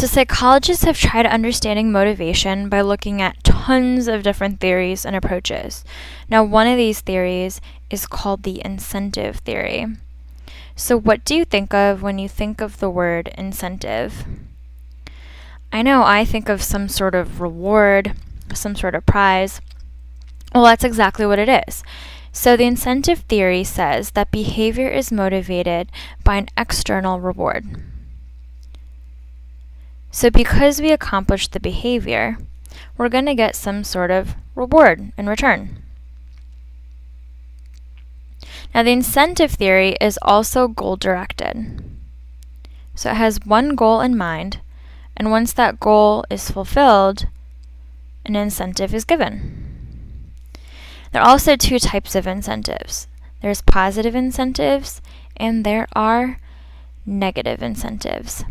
So, psychologists have tried understanding motivation by looking at tons of different theories and approaches. Now, one of these theories is called the incentive theory. So, what do you think of when you think of the word incentive? I know I think of some sort of reward, some sort of prize. Well, that's exactly what it is. So, the incentive theory says that behavior is motivated by an external reward. So because we accomplished the behavior, we're going to get some sort of reward in return. Now the incentive theory is also goal directed. So it has one goal in mind, and once that goal is fulfilled, an incentive is given. There are also two types of incentives. There's positive incentives and there are negative incentives.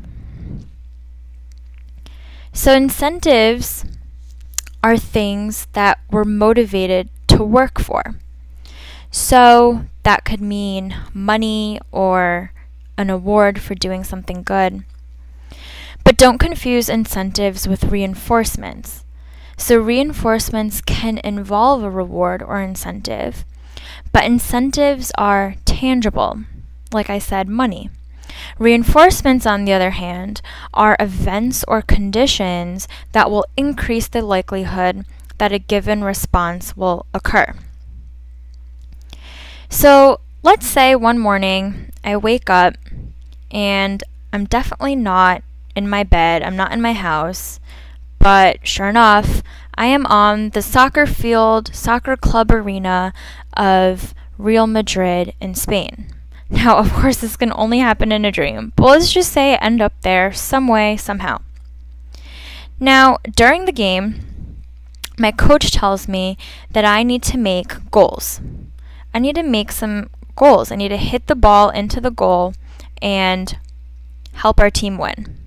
So incentives are things that we're motivated to work for. So that could mean money or an award for doing something good. But don't confuse incentives with reinforcements. So reinforcements can involve a reward or incentive, but incentives are tangible, like I said, money. Reinforcements, on the other hand, are events or conditions that will increase the likelihood that a given response will occur. So let's say one morning I wake up and I'm definitely not in my bed, I'm not in my house, but sure enough, I am on the soccer field, soccer club arena of Real Madrid in Spain. Now, of course, this can only happen in a dream, but let's just say I end up there some way, somehow. Now, during the game, my coach tells me that I need to make goals. I need to make some goals. I need to hit the ball into the goal and help our team win.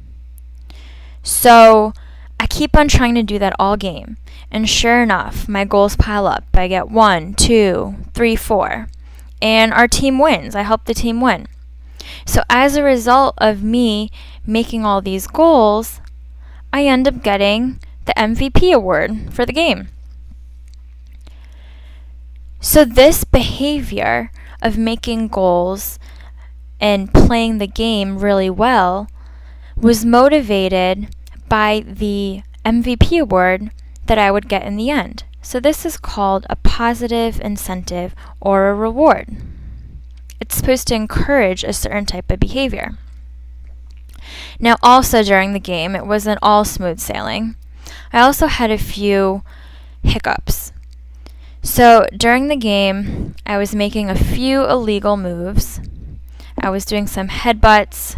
So, I keep on trying to do that all game. And sure enough, my goals pile up. I get one, two, three, four and our team wins. I help the team win. So as a result of me making all these goals, I end up getting the MVP award for the game. So this behavior of making goals and playing the game really well was motivated by the MVP award that I would get in the end. So this is called a positive incentive or a reward. It's supposed to encourage a certain type of behavior. Now also during the game, it wasn't all smooth sailing. I also had a few hiccups. So during the game, I was making a few illegal moves. I was doing some headbutts.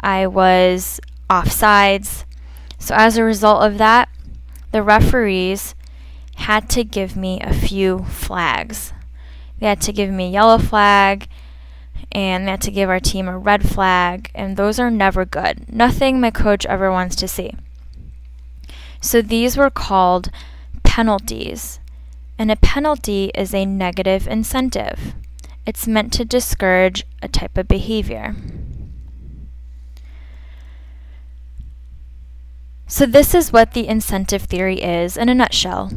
I was offsides. So as a result of that, the referees had to give me a few flags. They had to give me a yellow flag, and they had to give our team a red flag, and those are never good. Nothing my coach ever wants to see. So these were called penalties, and a penalty is a negative incentive. It's meant to discourage a type of behavior. So this is what the incentive theory is in a nutshell.